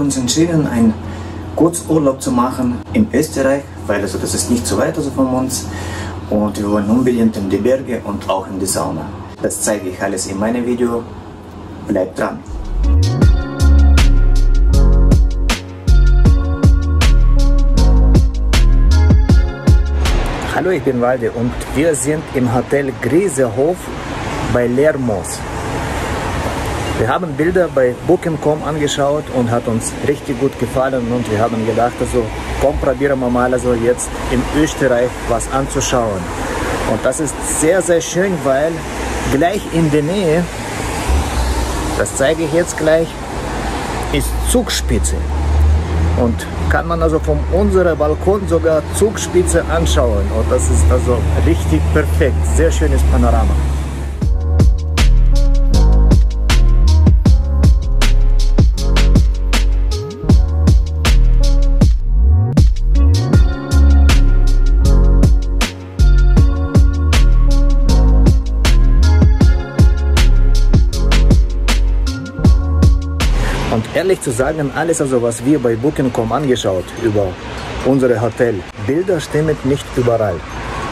haben uns entschieden, einen Kurzurlaub zu machen in Österreich, weil also das ist nicht so weit also von uns. Und wir wollen unbedingt in die Berge und auch in die Sauna. Das zeige ich alles in meinem Video. Bleibt dran! Hallo, ich bin Walde und wir sind im Hotel Grisehof bei Lermoos. Wir haben Bilder bei Booking.com angeschaut und hat uns richtig gut gefallen und wir haben gedacht, also komm, probieren wir mal also jetzt in Österreich was anzuschauen. Und das ist sehr, sehr schön, weil gleich in der Nähe, das zeige ich jetzt gleich, ist Zugspitze. Und kann man also von unserem Balkon sogar Zugspitze anschauen. Und das ist also richtig perfekt. Sehr schönes Panorama. Ehrlich zu sagen, alles also, was wir bei Booking.com angeschaut über unsere Hotel, Bilder stimmen nicht überall.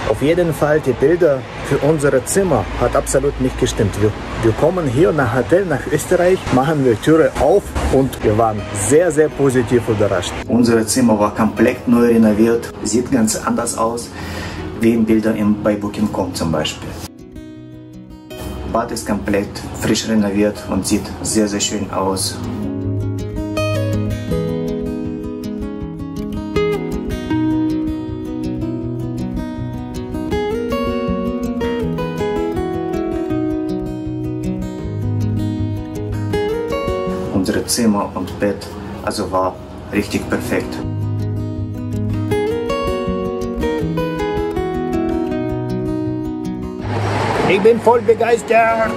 Auf jeden Fall die Bilder für unsere Zimmer hat absolut nicht gestimmt. Wir, wir kommen hier nach Hotel nach Österreich, machen wir Türe auf und wir waren sehr, sehr positiv überrascht. Unser Zimmer war komplett neu renoviert, sieht ganz anders aus wie in Bildern bei Booking.com zum Beispiel. Bad ist komplett frisch renoviert und sieht sehr, sehr schön aus. Unsere Zimmer und Bett, also war richtig perfekt. Ich bin voll begeistert!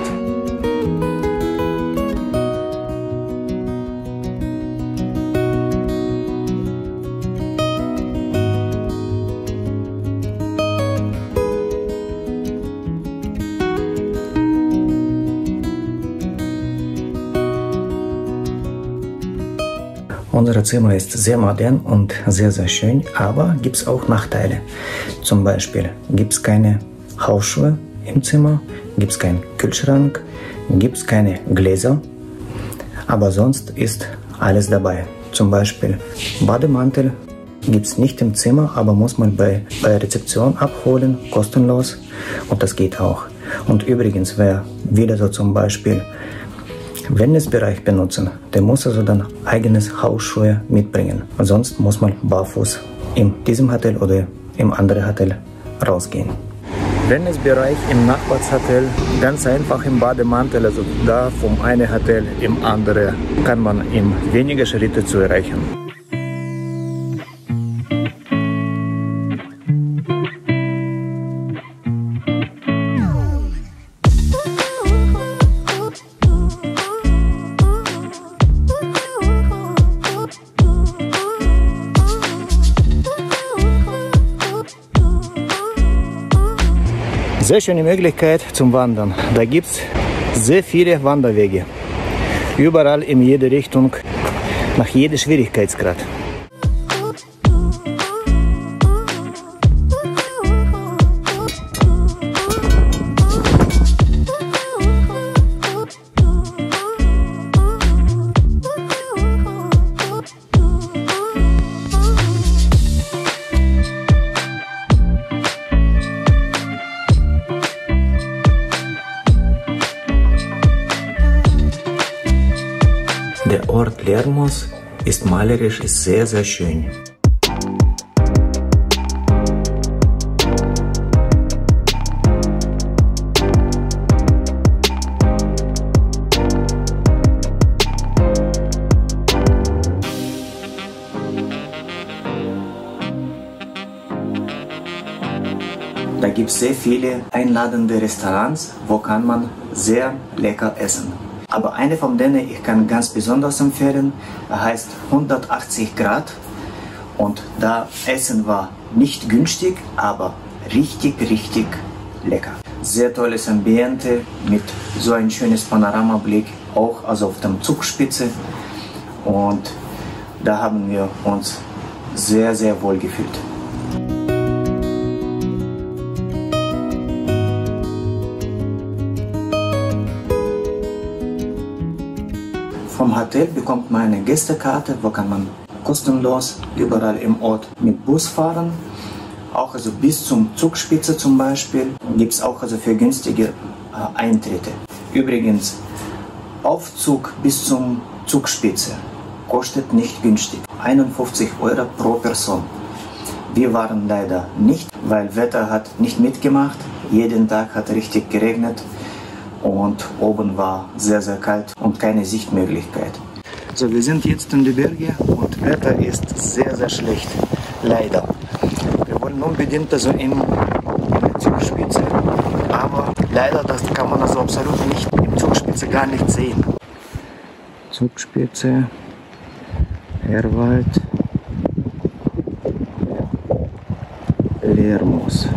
Unser Zimmer ist sehr modern und sehr, sehr schön, aber gibt es auch Nachteile. Zum Beispiel gibt es keine Hausschuhe im Zimmer, gibt es keinen Kühlschrank, gibt es keine Gläser, aber sonst ist alles dabei. Zum Beispiel Bademantel gibt es nicht im Zimmer, aber muss man bei, bei Rezeption abholen, kostenlos und das geht auch. Und übrigens, wer wieder so zum Beispiel Wellnessbereich benutzen, der muss also dann eigenes Hausschuhe mitbringen. Sonst muss man barfuß in diesem Hotel oder im anderen Hotel rausgehen. Wellnessbereich im Nachbarhotel, ganz einfach im Bademantel, also da vom einen Hotel im andere kann man in weniger Schritte zu erreichen. Sehr schöne Möglichkeit zum Wandern. Da gibt es sehr viele Wanderwege. Überall in jede Richtung, nach jedem Schwierigkeitsgrad. Lermos ist malerisch, sehr, sehr schön. Da gibt es sehr viele einladende Restaurants, wo kann man sehr lecker essen. Aber eine von denen ich kann ganz besonders empfehlen, heißt 180 Grad. Und da Essen war nicht günstig, aber richtig, richtig lecker. Sehr tolles Ambiente mit so ein schönes Panoramablick, auch also auf der Zugspitze. Und da haben wir uns sehr, sehr wohl gefühlt. Hotel bekommt man eine Gästekarte, wo kann man kostenlos überall im Ort mit Bus fahren. Auch also bis zum Zugspitze zum Beispiel gibt es auch also für günstige äh, Eintritte. Übrigens, Aufzug bis zum Zugspitze kostet nicht günstig. 51 Euro pro Person. Wir waren leider nicht, weil Wetter hat nicht mitgemacht. Jeden Tag hat richtig geregnet und oben war sehr, sehr kalt und keine Sichtmöglichkeit. So, wir sind jetzt in die Berge und Wetter ist sehr, sehr schlecht. Leider. Wir wollen unbedingt also in, die Zugspitze, aber leider das kann man also absolut nicht im Zugspitze gar nicht sehen. Zugspitze, Erwald, Lermus.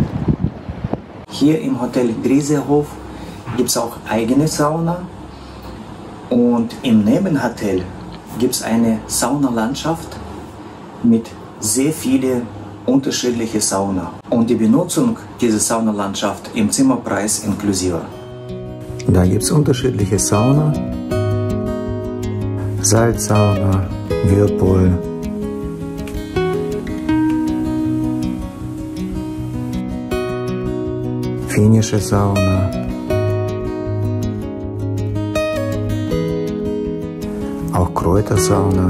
Hier im Hotel Grisehof gibt es auch eigene Sauna. Und im Nebenhotel gibt es eine Saunalandschaft mit sehr vielen unterschiedlichen Sauna. Und die Benutzung dieser Saunalandschaft im Zimmerpreis inklusive. Da gibt es unterschiedliche Sauna, Salzsauna, Whirlpool, finnische Sauna, Kräutersauna.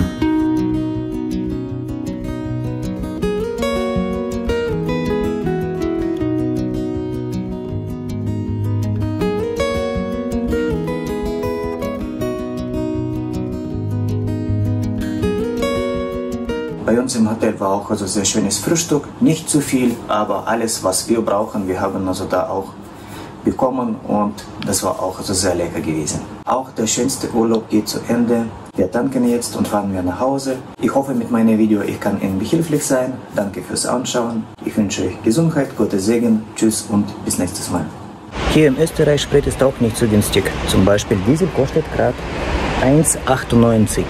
Bei uns im Hotel war auch also sehr schönes Frühstück, nicht zu viel, aber alles, was wir brauchen, wir haben also da auch bekommen und das war auch also sehr lecker gewesen. Auch der schönste Urlaub geht zu Ende. Wir danken jetzt und fahren wir nach Hause. Ich hoffe mit meinem Video, ich kann Ihnen behilflich sein. Danke fürs Anschauen. Ich wünsche euch Gesundheit, Gottes Segen. Tschüss und bis nächstes Mal. Hier in Österreich Sprit ist auch nicht so günstig. Zum Beispiel Diesel kostet gerade 1,98